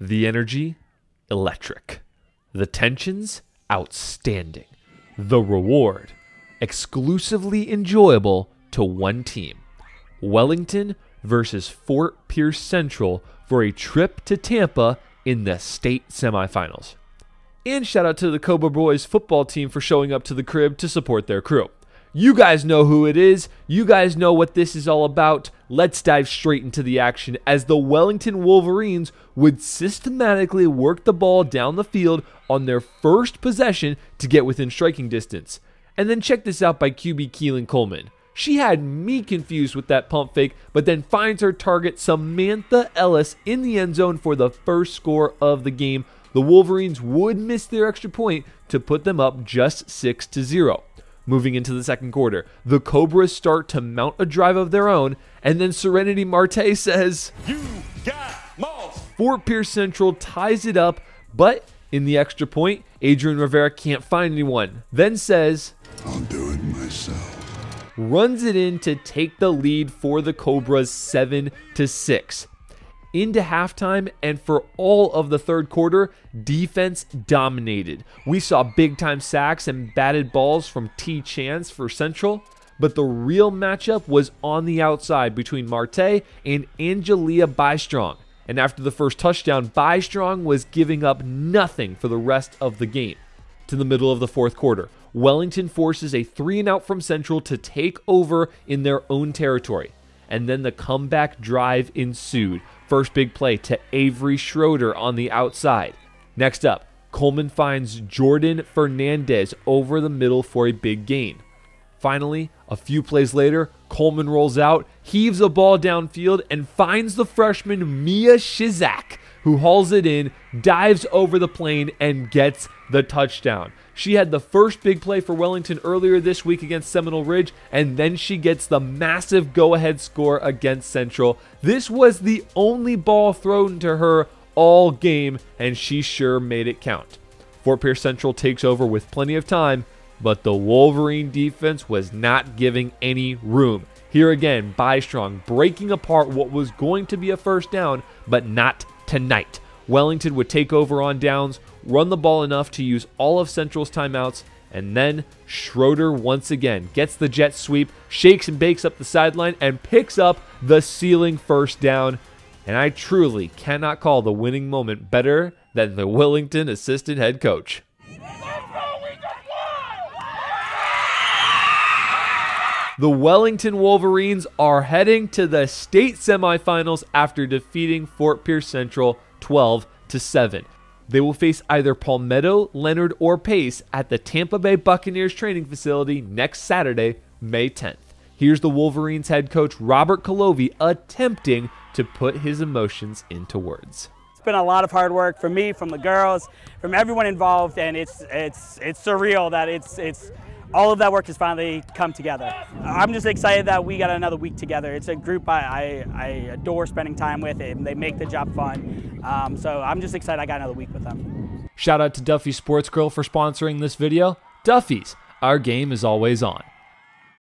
The energy, electric. The tensions, outstanding. The reward, exclusively enjoyable to one team. Wellington versus Fort Pierce Central for a trip to Tampa in the state semifinals. And shout out to the Cobra Boys football team for showing up to the crib to support their crew. You guys know who it is. You guys know what this is all about. Let's dive straight into the action as the Wellington Wolverines would systematically work the ball down the field on their first possession to get within striking distance. And then check this out by QB Keelan Coleman. She had me confused with that pump fake, but then finds her target Samantha Ellis in the end zone for the first score of the game. The Wolverines would miss their extra point to put them up just 6 to 0. Moving into the second quarter, the Cobras start to mount a drive of their own, and then Serenity Marte says, You got Moss. Fort Pierce Central ties it up, but in the extra point, Adrian Rivera can't find anyone. Then says, I'll do it myself. runs it in to take the lead for the Cobras 7 to 6. Into halftime and for all of the third quarter, defense dominated. We saw big time sacks and batted balls from T Chance for Central, but the real matchup was on the outside between Marte and Angelia Bystrong. And after the first touchdown, Bystrong was giving up nothing for the rest of the game to the middle of the fourth quarter. Wellington forces a three and out from Central to take over in their own territory. And then the comeback drive ensued. First big play to Avery Schroeder on the outside. Next up, Coleman finds Jordan Fernandez over the middle for a big gain. Finally, a few plays later, Coleman rolls out, heaves a ball downfield, and finds the freshman Mia Shizak, who hauls it in, dives over the plane, and gets the touchdown. She had the first big play for Wellington earlier this week against Seminole Ridge, and then she gets the massive go ahead score against Central. This was the only ball thrown to her all game, and she sure made it count. Fort Pierce Central takes over with plenty of time, but the Wolverine defense was not giving any room. Here again, Bystrong breaking apart what was going to be a first down, but not tonight. Wellington would take over on downs, run the ball enough to use all of Central's timeouts, and then Schroeder once again gets the jet sweep, shakes and bakes up the sideline, and picks up the sealing first down. And I truly cannot call the winning moment better than the Wellington assistant head coach. The Wellington Wolverines are heading to the state semifinals after defeating Fort Pierce Central 12 to 7. They will face either Palmetto, Lennard, or Pace at the Tampa Bay Buccaneers training facility next Saturday, May 10th. Here's the Wolverines head coach Robert Colovi attempting to put his emotions into words. It's been a lot of hard work for me, from the girls, from everyone involved, and it's it's it's surreal that it's it's all of that work has finally come together. I'm just excited that we got another week together. It's a group I, I, I adore spending time with, and they make the job fun. Um, so I'm just excited I got another week with them. Shout out to Duffy's Sports Grill for sponsoring this video. Duffy's, our game is always on.